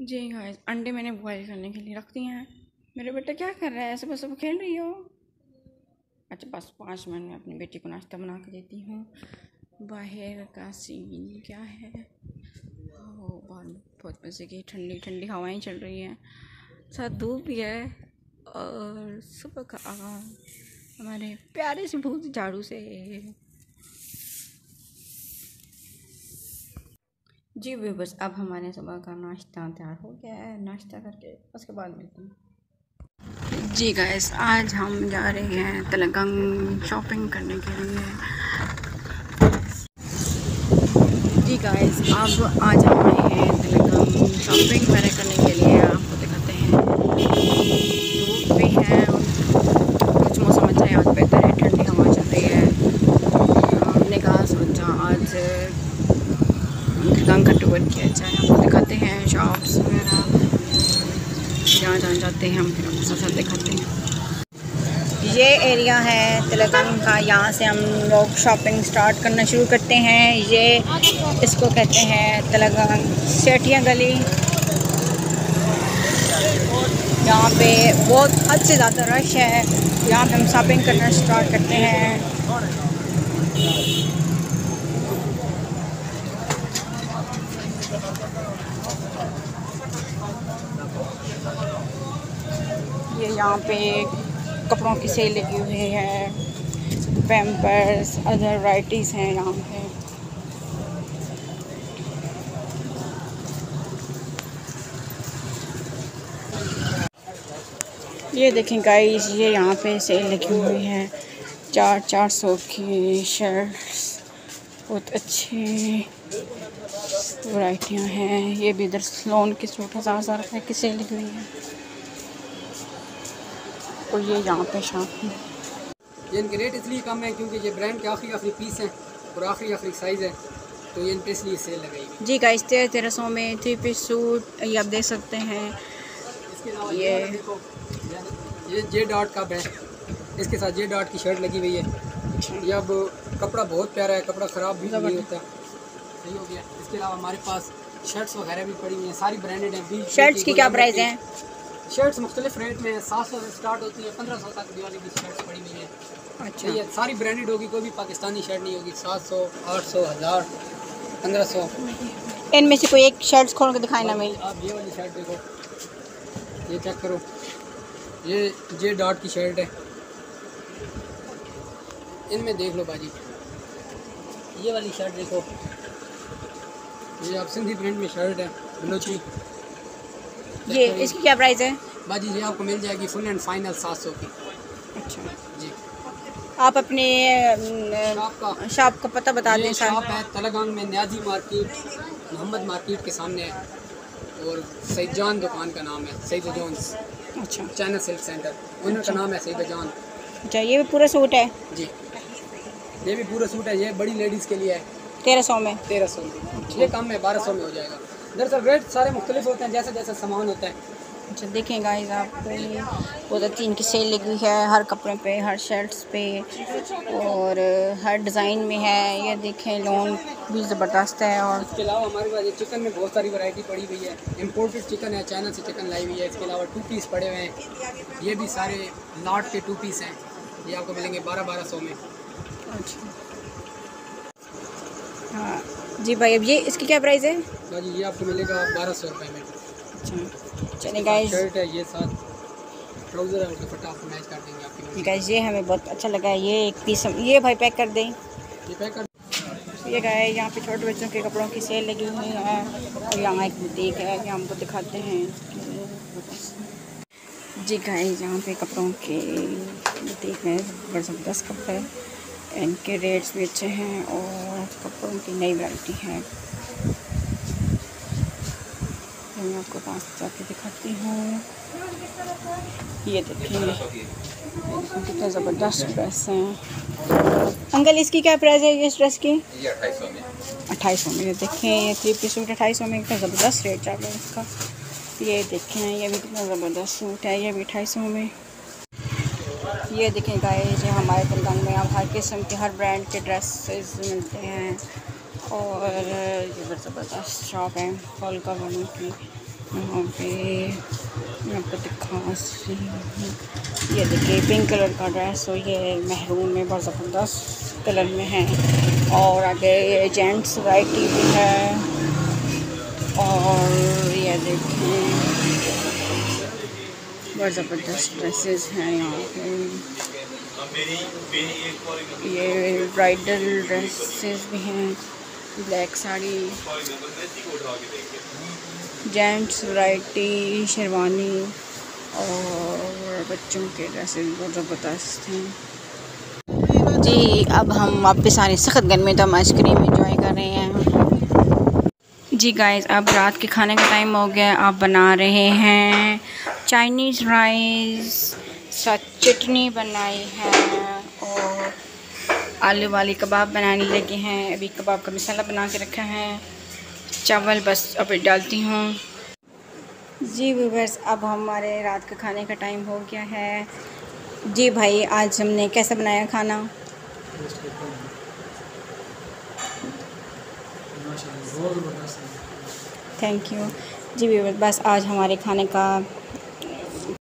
जी guys अंडे मैंने boil करने के लिए रख दिए हैं। मेरे बेटा क्या कर रहा है? ऐसे बस खेल रही हो? अच्छा बस पाँच मिनट में अपनी बेटी को नाश्ता बना के देती हूँ। बाहर का सीन क्या है? ओ बहुत मज़े की ठंडी ठंडी हवाएँ चल रही हैं। साथ धूप भी है और सुबह का आगाज़ हमारे प्यारे से भूत झाड़ू से। जी वे बस अब हमारे सुबह का नाश्ता तैयार हो गया है। नाश्ता करके उसके बाद मिलते हैं। जी गैस आज हम जा रहे हैं तलगंग शॉपिंग करने के लिए। जी गैस अब आज हम आए हैं तलगंग शॉपिंग वगैरह करने के लिए आपको दिखाते हैं धूप भी है कुछ मौसम अच्छा है आज बेहतर है ठंडी हवा चल रही है हमने कहा सोचा आज रंग का टूर किया जाए आपको दिखाते हैं शॉप्स वगैरह। जहाँ जहाँ जाते हैं, हम फिर आपको साथ दिखाते हैं। ये एरिया है तेलंगाना का, यहाँ से हम लोग शॉपिंग स्टार्ट करना शुरू करते हैं। ये इसको कहते हैं तेलंगाना सेठिया गली। यहाँ पे बहुत हद से ज़्यादा रश है। यहाँ पे हम शॉपिंग करना स्टार्ट करते हैं। ये यहाँ पे कपड़ों की सेल लगी हुई है। पैम्पर्स अदर वराइटीज़ हैं यहाँ पे। ये देखें गाइस ये यहाँ पे सेल लगी हुई है। चार चार सौ की शर्ट्स बहुत अच्छी। वराइटियाँ हैं। ये भी इधर स्लोन की सूट हज़ार हज़ार रुपये की सेल लगी हुई है। और ये यहाँ पे शॉप है। ये इनके रेट इसलिए कम है क्योंकि ये ब्रांड के आखिरी आखिरी पीस हैं और आखिरी आखिरी साइज़ है। तो ये इन पे इसलिए सेल लगाई हुई जी गाइस तेरह तेरह सौ में थ्री पीस सूट ये आप देख सकते हैं। ये- ये ये जे डॉट का है इसके साथ जे डॉट की शर्ट लगी हुई है। ये अब कपड़ा बहुत प्यारा है कपड़ा ख़राब भी नहीं होता। सही हो गया। इसके अलावा हमारे पास शर्ट्स वगैरह भी पड़ी हुई हैं सारी ब्रांडेड हैं बीच शर्ट्स की क्या प्राइस है। शर्ट्स मुख्तलिफ़ रेट में सात सौ से स्टार्ट होती है पंद्रह सौ तक दिवाली की शर्ट्स पड़ी हुई है। अच्छा। ये सारी ब्रांडेड होगी कोई भी पाकिस्तानी शर्ट नहीं होगी सात सौ आठ सौ हज़ार पंद्रह सौ। इनमें से कोई एक शर्ट्स खोल के दिखाए ना मेरी आप ये वाली शर्ट देखो ये चेक करो। ये जे डॉट की शर्ट है। इनमें देख लो बाजी ये वाली शर्ट देखो। ये आप सिंधी प्रिंट में शर्ट है बलोची ये इसकी क्या प्राइस है? बाजी ये आपको मिल जाएगी फुल एंड फाइनल सात सौ की। अच्छा। जी। आप अपने शॉप का। शॉप का पता बता दें शॉप है तलगांग में न्याजी मार्केट मोहम्मद मार्केट के सामने है। और सईद जान दुकान का नाम है सईद जोन्स। अच्छा। चाइना सिल्क सेंटर ओनर का नाम है सईद जान अच्छा ये भी पूरा सूट है? जी। ये भी पूरा सूट है ये बड़ी लेडीज़ के लिए है। तेरह सौ में। तेरह सौ में। ये कम है बारह सौ में हो जाएगा। दरअसल रेट सारे मुख्तलिफ़ होते हैं जैसे जैसे सामान होता है। अच्छा देखें गाइस आपको ये बहुत अच्छी इनकी सेल लगी हुई है हर कपड़े पे हर शर्ट्स पे और हर डिज़ाइन में है। ये देखें लोन भी ज़बरदस्त है और इसके अलावा हमारे पास ये चिकन में बहुत सारी वैरायटी पड़ी हुई है। इम्पोर्टेड चिकन है चाइना से चिकन लाई हुई है। इसके अलावा टू पीस पड़े हुए हैं। ये भी सारे लॉट के टू पीस हैं। ये आपको मिलेंगे बारह बारह सौ में। अच्छा। हाँ। जी भाई अब ये इसकी क्या प्राइस है? बाजी ये आपको मिलेगा बारह सौ रुपये में। अच्छा। चलिए गाइस शर्ट है ये साथ ट्राउज़र है और दुपट्टा आपको मैच कर देंगे आपकी गाइस ये हमें बहुत अच्छा लगा है ये एक पीस हम ये भाई पैक कर दें। ये पैक कर ये गाय यहाँ पे छोटे बच्चों के कपड़ों की सेल लगी हुई है। और यहाँ एक बुटीक है ये हमको दिखाते हैं। जी गाय यहाँ पे कपड़ों के बुटीक है बड़ा ज़बरदस्त कपड़े इनके रेट्स भी अच्छे हैं और कपड़ों की नई वैरायटी है। तो मैं आपको पास जाके दिखाती हूँ। ये देखिए कितने ज़बरदस्त ड्रेस हैं। अंकल इसकी क्या प्राइस है इस ड्रेस की? अट्ठाईस सौ में। अट्ठाईस सौ में देखें ये थ्री पीस सूट अट्ठाईस सौ में कितना ज़बरदस्त रेट चल रहा है इसका। ये देखें ये भी कितना ज़बरदस्त सूट है ये भी अट्ठाईस सौ में। ये देखें गाइस ये हमारे तेलंगाना में अब हर किस्म के, हर ब्रांड के ड्रेसेस मिलते हैं। और ये ज़बरदस्त शॉप है, फॉल का वालों की यहाँ पे मैं आपको दिखा ये देखिए पिंक कलर का ड्रेस और ये महरूम में बहुत ज़बरदस्त कलर में है। और आगे ये जेंट्स वाइटी भी है। और ये देखें बहुत ज़बरदस्त ड्रेसेस हैं यहाँ पे। ये ब्राइडल ड्रेसेस भी हैं, black sari, gents variety, sherwani, और बच्चों के ड्रेसेस बहुत ज़बरदस्त हैं। जी, अब हम वापस आ रहे हैं सख्त गर्मी तो हम आइसक्रीम इंजॉय कर रहे हैं। जी गाइस अब रात के खाने का टाइम हो गया आप बना रहे हैं चाइनीज़ राइस साथ चटनी बनाई है और आलू वाली कबाब बनाने लगे हैं। अभी कबाब का मसाला बना के रखा है। चावल बस अभी डालती हूँ। जी बस अब हमारे रात का खाने का टाइम हो गया है। जी भाई, आज हमने कैसा बनाया खाना? Thank you. जी बस आज हमारे खाने का